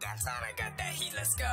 Downtown, I got that heat, let's go.